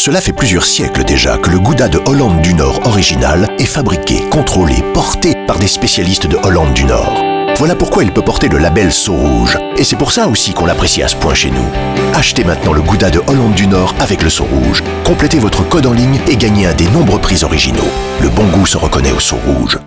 Cela fait plusieurs siècles déjà que le Gouda de Hollande du Nord original est fabriqué, contrôlé, porté par des spécialistes de Hollande du Nord. Voilà pourquoi il peut porter le label Sceau Rouge. Et c'est pour ça aussi qu'on l'apprécie à ce point chez nous. Achetez maintenant le Gouda de Hollande du Nord avec le Sceau Rouge. Complétez votre code en ligne et gagnez un des nombreux prix originaux. Le bon goût se reconnaît au Sceau Rouge.